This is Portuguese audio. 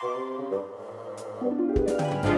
Música